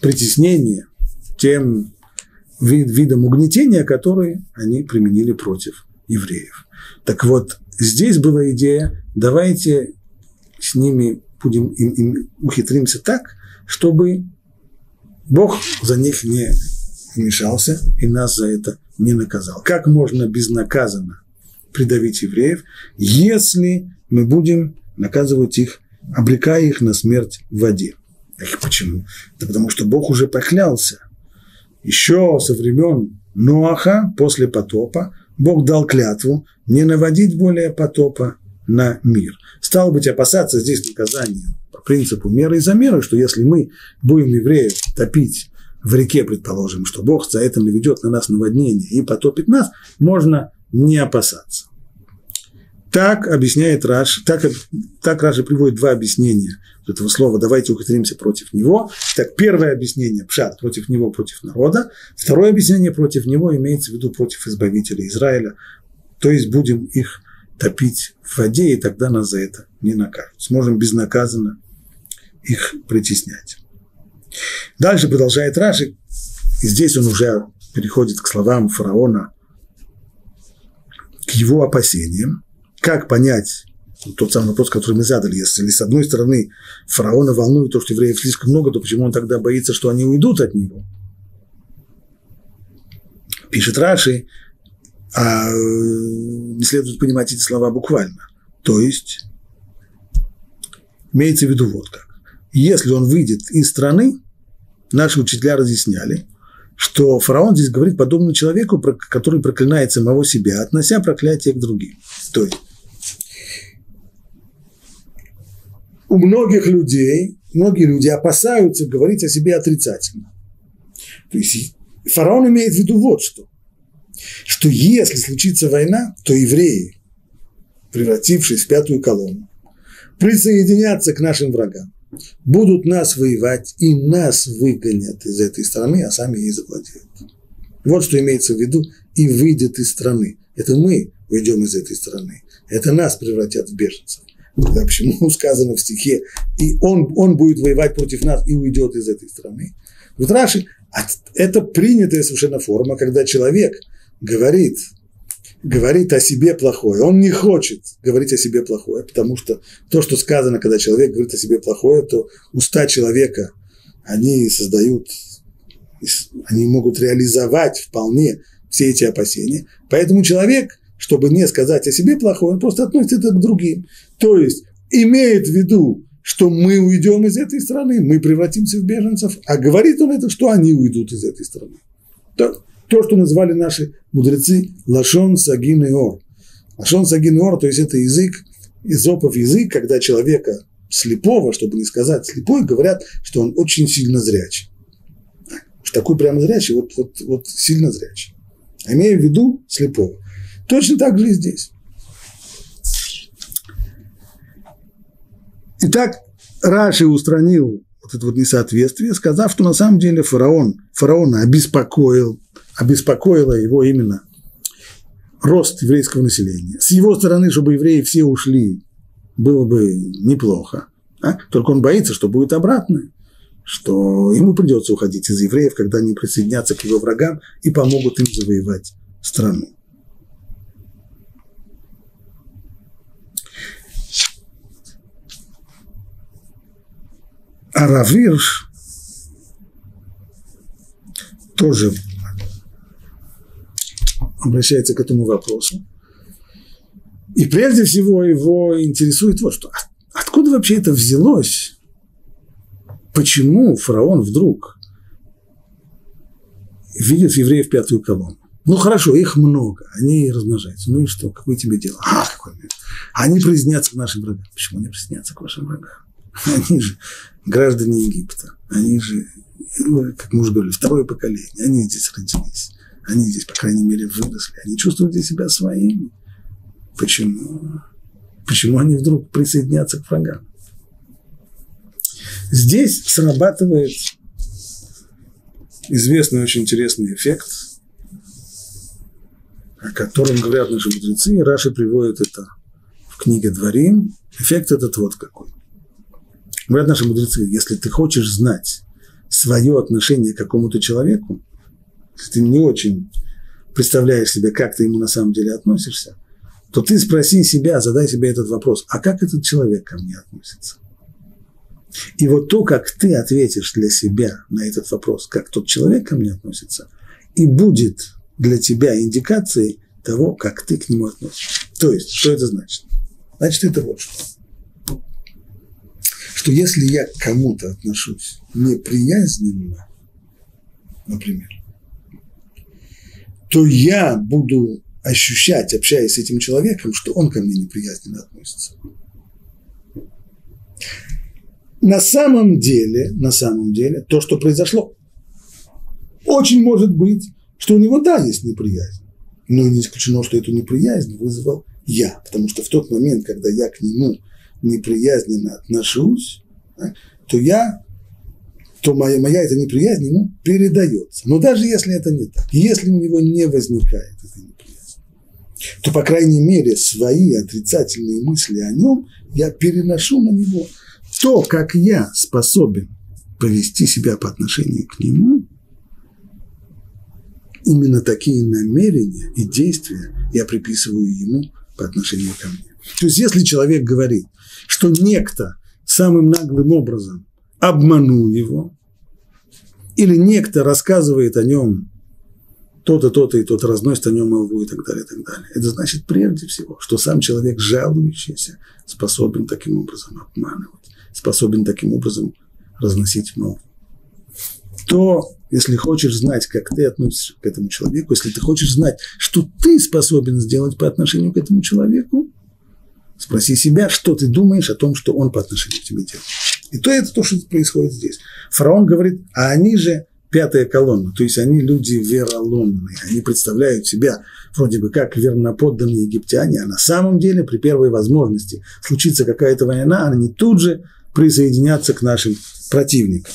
притеснения, тем вид, видам угнетения, которые они применили против евреев. Так вот, здесь была идея, давайте с ними будем им, им ухитримся так, чтобы Бог за них не вмешался и нас за это не наказал. Как можно безнаказанно придавить евреев, если мы будем наказывать их, обрекая их на смерть в воде? Эх, почему? Да потому что Бог уже поклялся. Еще со времен Ноаха, после потопа, Бог дал клятву не наводить более потопа на мир. Стало быть, опасаться здесь наказания по принципу меры и за меры, что если мы будем евреев топить в реке, предположим, что Бог за это наведет на нас наводнение и потопит нас, можно не опасаться. Так объясняет Раш, так, так Раши приводит два объяснения этого слова «давайте ухитримся против него». Так, первое объяснение – пшат против него, против народа. Второе объяснение против него имеется в виду против избавителя Израиля. То есть будем их топить в воде, и тогда нас за это не накажут. Сможем безнаказанно их притеснять. Дальше продолжает Раши, и здесь он уже переходит к словам фараона, к его опасениям. Как понять тот самый вопрос, который мы задали. Если с одной стороны фараона волнует то, что евреев слишком много, то почему он тогда боится, что они уйдут от него? Пишет Раши, а не следует понимать эти слова буквально. То есть, имеется в виду вот как. Если он выйдет из страны, наши учителя разъясняли, что фараон здесь говорит подобно человеку, который проклинает самого себя, относя проклятие к другим. То есть, у многих людей, многие люди опасаются говорить о себе отрицательно. То есть фараон имеет в виду вот что, что если случится война, то евреи, превратившись в пятую колонну, присоединятся к нашим врагам, будут нас воевать и нас выгонят из этой страны, а сами ей завладеют. Вот что имеется в виду и выйдет из страны. Это мы уйдем из этой страны. Это нас превратят в беженцев. Да, почему сказано в стихе, и он, он будет воевать против нас и уйдет из этой страны. Вот Раши, это принятая совершенно форма, когда человек говорит, говорит о себе плохое. Он не хочет говорить о себе плохое, потому что то, что сказано, когда человек говорит о себе плохое, то уста человека, они создают, они могут реализовать вполне все эти опасения. Поэтому человек, чтобы не сказать о себе плохое, он просто относится это к другим. То есть имеет в виду, что мы уйдем из этой страны, мы превратимся в беженцев, а говорит он это, что они уйдут из этой страны. То, то что назвали наши мудрецы лашон сагин и ор. Лашон сагин и ор, то есть это язык, изопов язык, когда человека слепого, чтобы не сказать слепой, говорят, что он очень сильно зрячий. Уж такой прямо зрячий, вот, вот, вот сильно зрячий. А имея в виду слепого. Точно так же и здесь. Итак, Раши устранил вот это вот несоответствие, сказав, что на самом деле фараон, фараона обеспокоил, обеспокоило его именно рост еврейского населения. С его стороны, чтобы евреи все ушли, было бы неплохо. А? Только он боится, что будет обратное, что ему придется уходить из евреев, когда они присоединятся к его врагам и помогут им завоевать страну. А тоже обращается к этому вопросу. И прежде всего его интересует вот что. Откуда вообще это взялось? Почему фараон вдруг видит евреев пятую колонну? Ну хорошо, их много, они размножаются. Ну и что, какое тебе дело? А, какое Они присоединятся к нашим врагам. Почему они присоединятся к вашим врагам? Они же граждане Египта. Они же, ну, как мы уже говорили, второе поколение. Они здесь родились. Они здесь, по крайней мере, выросли. Они чувствуют себя своими. Почему? Почему они вдруг присоединятся к врагам? Здесь срабатывает известный очень интересный эффект, о котором говорят наши мудрецы, и Раши приводит это в книге Дворим. Эффект этот вот какой. Говорят наши мудрецы, если ты хочешь знать свое отношение к какому-то человеку, ты не очень представляешь себе, как ты ему на самом деле относишься, то ты спроси себя, задай себе этот вопрос, а как этот человек ко мне относится? И вот то, как ты ответишь для себя на этот вопрос, как тот человек ко мне относится, и будет для тебя индикацией того, как ты к нему относишься. То есть, что это значит? Значит, это вот что что если я к кому-то отношусь неприязненно, например, то я буду ощущать, общаясь с этим человеком, что он ко мне неприязненно относится. На самом деле, на самом деле, то, что произошло, очень может быть, что у него, да, есть неприязнь, но не исключено, что эту неприязнь вызвал я, потому что в тот момент, когда я к нему неприязненно отношусь, то я, то моя, моя эта неприязнь ему передается. Но даже если это не так, если у него не возникает этой неприязни, то, по крайней мере, свои отрицательные мысли о нем я переношу на него. То, как я способен повести себя по отношению к нему, именно такие намерения и действия я приписываю ему по отношению ко мне. То есть, если человек говорит, что некто самым наглым образом обманул его, или некто рассказывает о нем то-то, то-то и то-то, разносит о нем молву и так далее, и так далее. Это значит прежде всего, что сам человек, жалующийся, способен таким образом обманывать, способен таким образом разносить молву. То, если хочешь знать, как ты относишься к этому человеку, если ты хочешь знать, что ты способен сделать по отношению к этому человеку, спроси себя, что ты думаешь о том, что он по отношению к тебе делает. И то это то, что происходит здесь. Фараон говорит, а они же пятая колонна, то есть они люди вероломные, они представляют себя вроде бы как верноподданные египтяне, а на самом деле при первой возможности случится какая-то война, они тут же присоединятся к нашим противникам.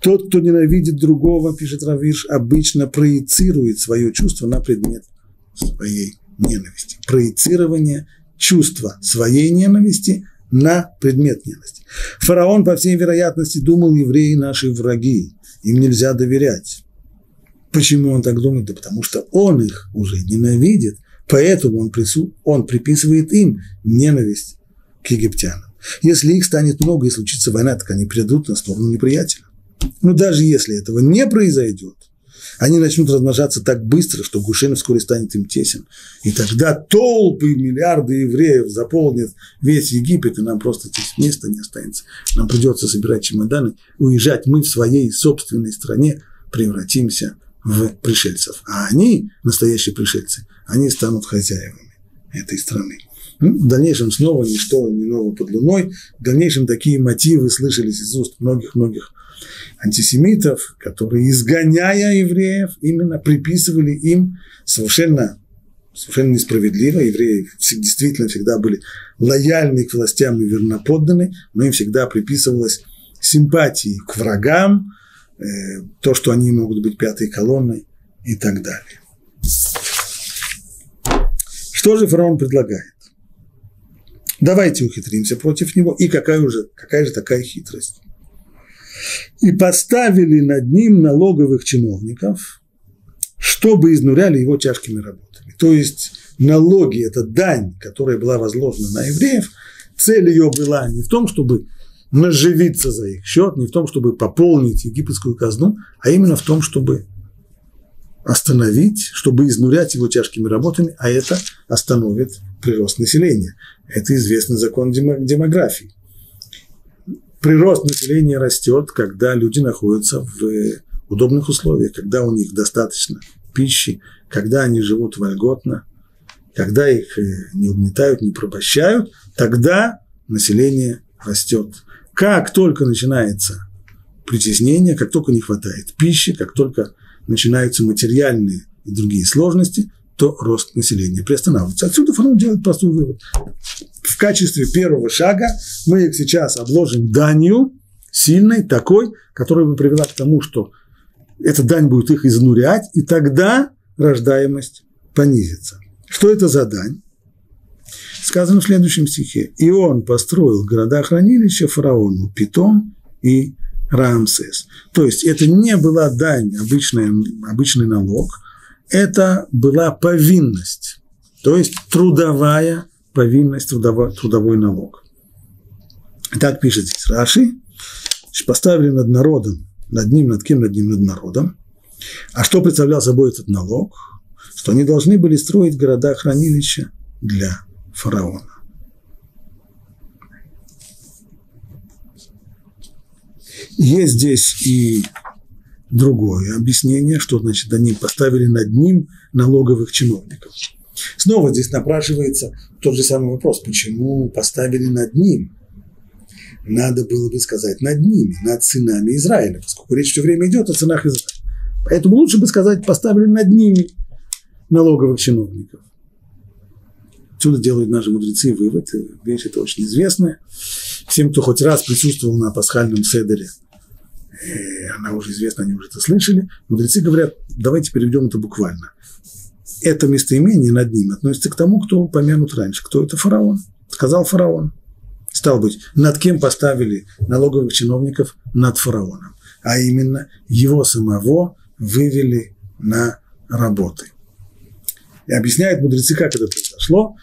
Тот, кто ненавидит другого, пишет Равиш, обычно проецирует свое чувство на предмет своей ненависти. Проецирование чувства своей ненависти на предмет ненависти. Фараон, по всей вероятности, думал, евреи наши враги, им нельзя доверять. Почему он так думает? Да потому что он их уже ненавидит, поэтому он, прису... он приписывает им ненависть к египтянам. Если их станет много и случится война, так они придут на сторону неприятеля. Но даже если этого не произойдет, они начнут размножаться так быстро, что Гушин вскоре станет им тесен. И тогда толпы, миллиарды евреев заполнят весь Египет, и нам просто здесь места не останется. Нам придется собирать чемоданы, уезжать. Мы в своей собственной стране превратимся в пришельцев. А они, настоящие пришельцы, они станут хозяевами этой страны. Ну, в дальнейшем снова ничто не ново под луной. В дальнейшем такие мотивы слышались из уст многих-многих антисемитов, которые, изгоняя евреев, именно приписывали им совершенно, совершенно несправедливо. Евреи действительно всегда были лояльны к властям и верноподданы, но им всегда приписывалась симпатии к врагам, э, то, что они могут быть пятой колонной и так далее. Что же фараон предлагает? Давайте ухитримся против него. И какая, уже, какая же такая хитрость? И поставили над ним налоговых чиновников, чтобы изнуряли его тяжкими работами. То есть налоги – это дань, которая была возложена на евреев. Цель ее была не в том, чтобы наживиться за их счет, не в том, чтобы пополнить египетскую казну, а именно в том, чтобы остановить, чтобы изнурять его тяжкими работами, а это остановит прирост населения. Это известный закон демографии прирост населения растет, когда люди находятся в э, удобных условиях, когда у них достаточно пищи, когда они живут вольготно, когда их э, не угнетают, не порабощают, тогда население растет. Как только начинается притеснение, как только не хватает пищи, как только начинаются материальные и другие сложности, то рост населения приостанавливается. Отсюда фараон делает простой вывод. В качестве первого шага мы их сейчас обложим данью, сильной, такой, которая бы привела к тому, что эта дань будет их изнурять, и тогда рождаемость понизится. Что это за дань? Сказано в следующем стихе. «И он построил города-хранилища фараону Питом и Рамсес». То есть это не была дань, обычный, обычный налог – это была повинность, то есть трудовая повинность, трудовой, трудовой налог. Так пишет здесь Раши, поставили над народом, над ним, над кем, над ним, над народом. А что представлял собой этот налог? Что они должны были строить города-хранилища для фараона. Есть здесь и другое объяснение, что значит они поставили над ним налоговых чиновников. Снова здесь напрашивается тот же самый вопрос, почему поставили над ним? Надо было бы сказать над ними, над сынами Израиля, поскольку речь все время идет о сынах Израиля. Поэтому лучше бы сказать, поставили над ними налоговых чиновников. Отсюда делают наши мудрецы вывод, вещь это очень известная. Всем, кто хоть раз присутствовал на пасхальном седере – она уже известна, они уже это слышали. Мудрецы говорят, давайте переведем это буквально. Это местоимение над ним относится к тому, кто упомянут раньше. Кто это фараон? Сказал фараон. Стал быть, над кем поставили налоговых чиновников? Над фараоном. А именно, его самого вывели на работы. И объясняют мудрецы, как это произошло.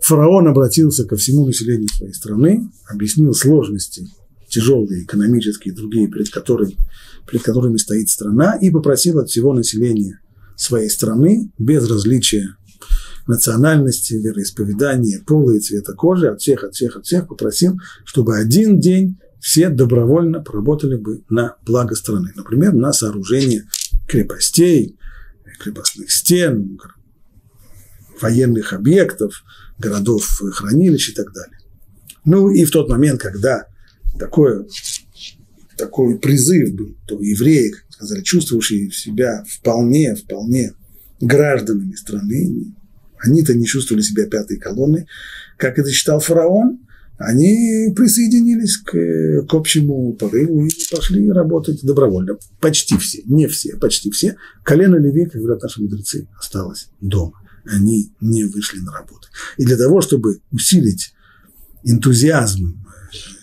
фараон обратился ко всему населению своей страны, объяснил сложности, тяжелые экономические и другие, перед которыми, перед которыми стоит страна, и попросил от всего населения своей страны, без различия национальности, вероисповедания, пола и цвета кожи, от всех, от всех, от всех попросил, чтобы один день все добровольно поработали бы на благо страны. Например, на сооружение крепостей, крепостных стен, военных объектов, городов, хранилищ и так далее. Ну и в тот момент, когда такое, такой призыв был, то евреи, как сказали, чувствовавшие себя вполне, вполне гражданами страны, они-то не чувствовали себя пятой колонной, как это считал фараон, они присоединились к, к общему порыву и пошли работать добровольно. Почти все, не все, почти все. Колено Леви, как говорят наши мудрецы, осталось дома. Они не вышли на работу. И для того, чтобы усилить энтузиазм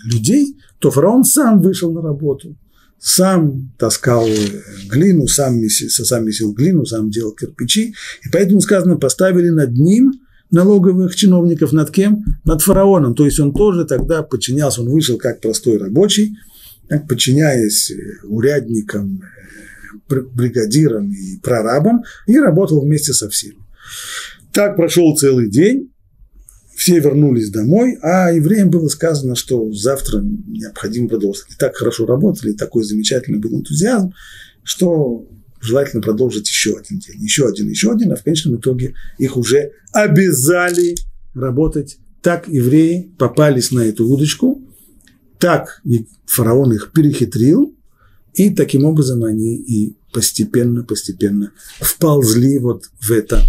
людей, то фараон сам вышел на работу, сам таскал глину, сам месил, сам месил глину, сам делал кирпичи. И поэтому сказано, поставили над ним – налоговых чиновников над кем? Над фараоном. То есть он тоже тогда подчинялся, он вышел как простой рабочий, подчиняясь э, урядникам, э, бригадирам и прорабам, и работал вместе со всеми. Так прошел целый день, все вернулись домой, а евреям было сказано, что завтра необходимо продолжить. И так хорошо работали, такой замечательный был энтузиазм, что желательно продолжить еще один день, еще один, еще один, а в конечном итоге их уже обязали работать. Так евреи попались на эту удочку, так и фараон их перехитрил, и таким образом они и постепенно, постепенно вползли вот в это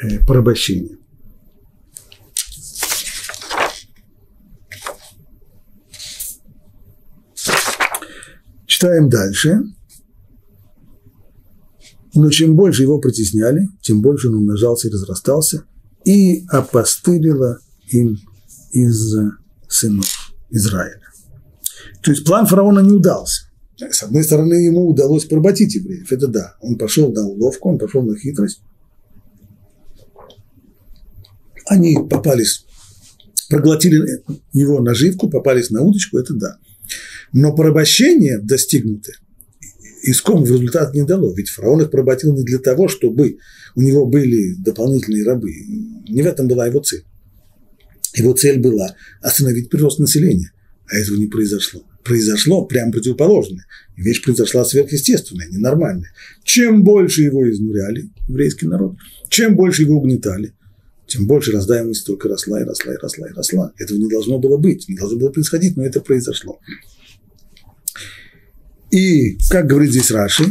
э, порабощение. Читаем дальше. Но чем больше его притесняли, тем больше он умножался и разрастался, и опостылило им из сынов Израиля. То есть план фараона не удался. С одной стороны, ему удалось поработить евреев, это да. Он пошел на уловку, он пошел на хитрость. Они попались, проглотили его наживку, попались на удочку, это да. Но порабощение достигнутое иском в результат не дало. Ведь фараон их поработил не для того, чтобы у него были дополнительные рабы. Не в этом была его цель. Его цель была остановить прирост населения. А этого не произошло. Произошло прямо противоположное. Вещь произошла сверхъестественная, ненормальная. Чем больше его изнуряли, еврейский народ, чем больше его угнетали, тем больше раздаемость только росла и росла и росла и росла. Этого не должно было быть, не должно было происходить, но это произошло. И, как говорит здесь Раши,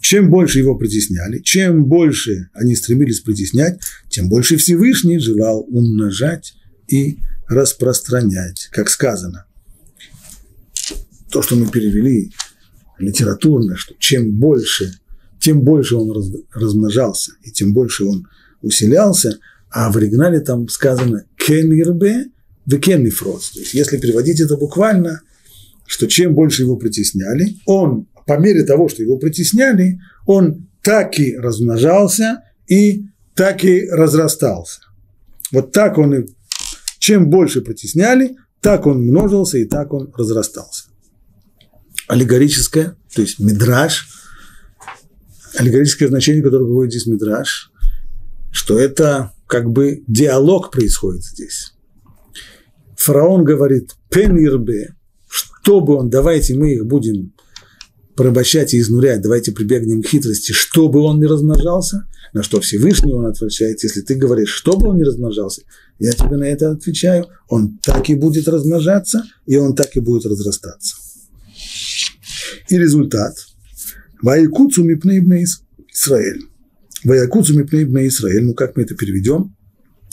чем больше его притесняли, чем больше они стремились притеснять, тем больше Всевышний желал умножать и распространять, как сказано. То, что мы перевели литературно, что чем больше, тем больше он раз, размножался, и тем больше он усилялся, а в оригинале там сказано «кенирбе векенифроц». То есть, если переводить это буквально, что чем больше его притесняли, он, по мере того, что его притесняли, он так и размножался и так и разрастался. Вот так он и чем больше притесняли, так он множился и так он разрастался. Аллегорическое, то есть мидраж, аллегорическое значение, которое выводит здесь мидраж, что это как бы диалог происходит здесь. Фараон говорит «пен ирбе», чтобы он, давайте мы их будем порабощать и изнурять, давайте прибегнем к хитрости, чтобы он не размножался, на что Всевышний он отвечает, если ты говоришь, чтобы он не размножался, я тебе на это отвечаю, он так и будет размножаться, и он так и будет разрастаться. И результат. Ваякуцу мипнейбна Израиль. Ваякуцу мипнейбна Израиль. Ну, как мы это переведем?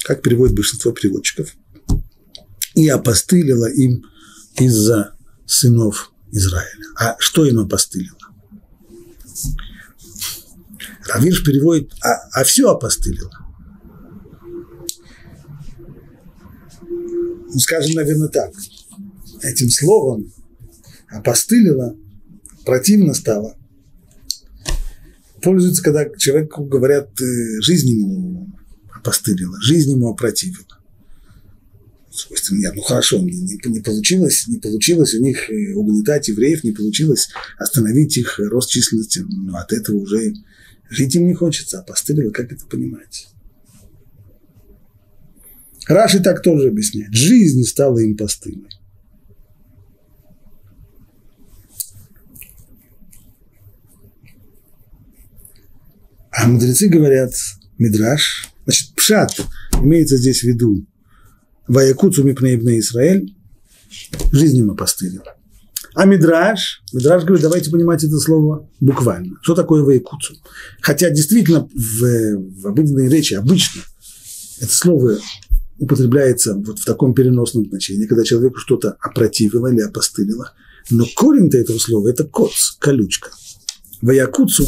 Как переводит большинство переводчиков? И опостылило им из-за сынов Израиля. А что им опостылило? Равирш переводит, а, а все опостылило. Ну, скажем, наверное, так. Этим словом опостылило, противно стало. Пользуются, когда человеку говорят, э, жизнь ему опостылила, жизнь ему опротивила. Свойственно нет, ну хорошо, не, не, не получилось, не получилось у них э, угнетать евреев, не получилось остановить их рост численности, но от этого уже жить им не хочется, опостылила, как это понимать? Раши так тоже объясняет. Жизнь стала им постылой. А мудрецы говорят, Мидраш, значит, пшат имеется здесь в виду, Ваякуцу мипнеибне Израиль, жизнь им опостылила. А Мидраш, Мидраш говорит, давайте понимать это слово буквально. Что такое Ваякуцу? Хотя действительно в, в обыденной речи обычно это слово употребляется вот в таком переносном значении, когда человеку что-то опротивило или опостылило. Но корень-то этого слова – это коц, колючка. Ваякуцу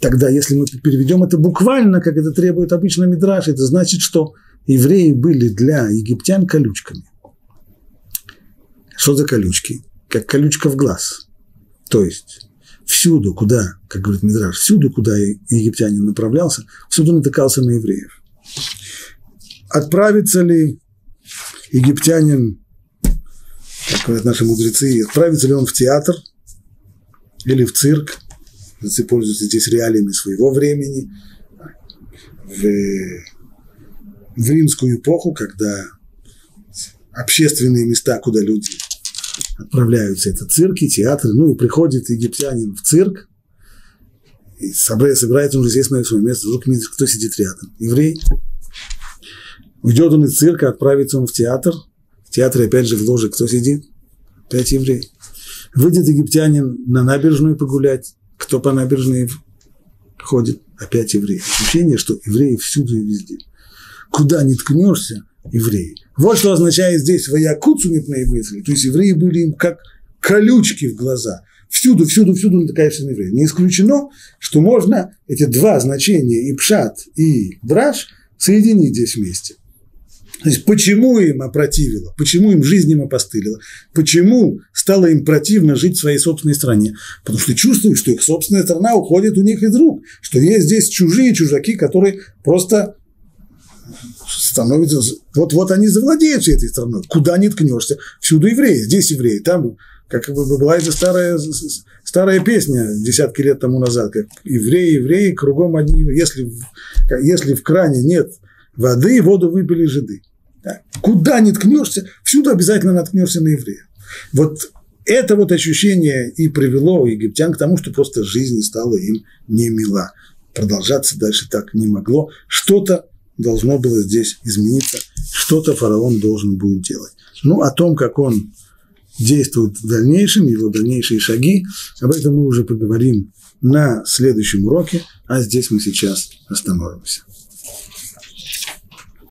тогда, если мы переведем это буквально, как это требует обычно Мидраш, это значит, что евреи были для египтян колючками. Что за колючки? Как колючка в глаз. То есть всюду, куда, как говорит Мидраш, всюду, куда египтянин направлялся, всюду натыкался на евреев. Отправится ли египтянин, как говорят наши мудрецы, отправится ли он в театр или в цирк, Мудрецы пользуются здесь реалиями своего времени. В, в римскую эпоху, когда общественные места, куда люди отправляются, это цирки, театры, ну и приходит египтянин в цирк, и собирается он уже здесь на свое место, вдруг видит, кто сидит рядом. Еврей. Уйдет он из цирка, отправится он в театр. В театре опять же в ложе кто сидит? Опять еврей. Выйдет египтянин на набережную погулять, кто по набережной ходит? Опять евреи. Ощущение, что евреи всюду и везде. Куда не ткнешься, евреи. Вот что означает здесь воякуцу мипнаевыцели. То есть евреи были им как колючки в глаза. Всюду, всюду, всюду натыкаешься на евреев. Не исключено, что можно эти два значения, и пшат, и драж, соединить здесь вместе. То есть почему им опротивило, почему им жизнь им опостылила, почему стало им противно жить в своей собственной стране, потому что чувствуют, что их собственная страна уходит у них из рук, что есть здесь чужие чужаки, которые просто становятся, вот, вот они завладеют всей этой страной, куда не ткнешься, всюду евреи, здесь евреи, там, как была эта старая, старая песня десятки лет тому назад, как евреи, евреи, кругом одни, если, если в кране нет воды, воду выпили жиды. Да. Куда не ткнешься, всюду обязательно наткнешься на еврея. Вот это вот ощущение и привело египтян к тому, что просто жизнь стала им не мила. Продолжаться дальше так не могло. Что-то должно было здесь измениться, что-то фараон должен будет делать. Ну, о том, как он действует в дальнейшем, его дальнейшие шаги, об этом мы уже поговорим на следующем уроке, а здесь мы сейчас остановимся.